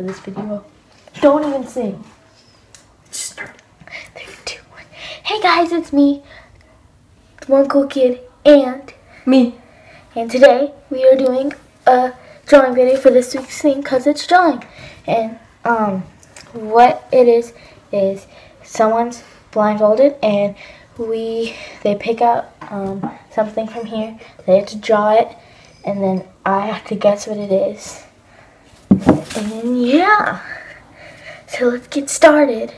of this video. Don't even sing. Start. Three, two, one. Hey guys, it's me, one cool kid, and Me. and today we are doing a drawing video for this week's thing because it's drawing. And um, what it is is someone's blindfolded and we they pick out um, something from here. They have to draw it, and then I have to guess what it is. And yeah, so let's get started.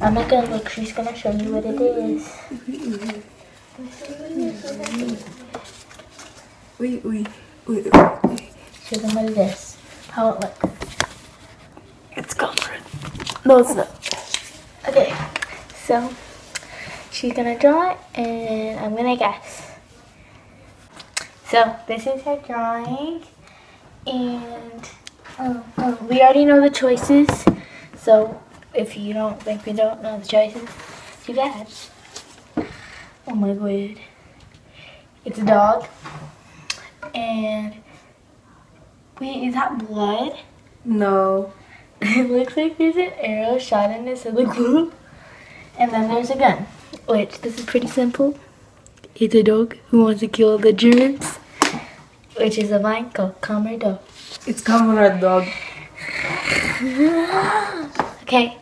I'm not gonna look. She's gonna show you what it is. Wait, wait, wait, wait. Show them what it is. How it looks. It's colored. No, it's not. Okay, so she's gonna draw it and I'm gonna guess. So this is her drawing and um, um, we already know the choices. So if you don't think we don't know the choices, too bad. Oh my god. It's a dog. And wait, is that blood? No. It looks like there's an arrow shot in it, so like. And then there's a gun, which this is pretty simple. It's a dog who wants to kill the germs, which is a vine called Calmer Dog. It's Comrade Dog. Okay,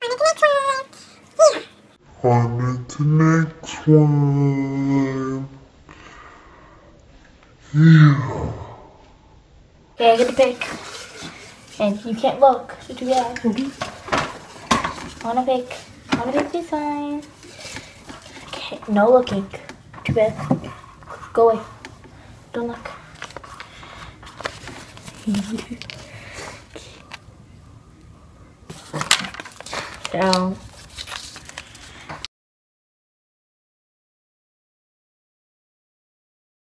On to the next one. Yeah. okay, I get to pick. And you can't look, so too bad. I wanna pick. I wanna pick this one. Okay, no looking. Too bad. Go away. Don't look. So.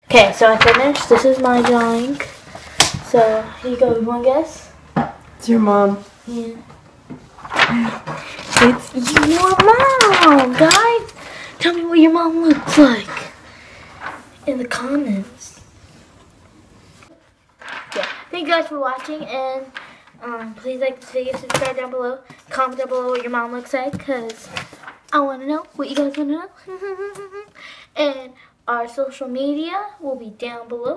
Okay, so I finished. This is my drawing. So here you go. You to guess? It's your mom. Yeah. It's your mom, guys. Tell me what your mom looks like in the comments. Thank you guys for watching, and um, please like this video, subscribe down below, comment down below what your mom looks like, because I want to know what you guys want to know. and our social media will be down below.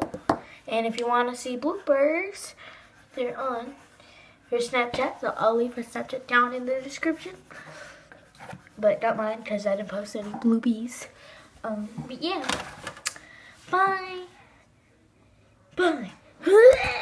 And if you want to see bloopers, they're on her Snapchat, so I'll leave her Snapchat down in the description. But not mine, because I didn't post any bloopies. Um, but yeah. Bye. Bye.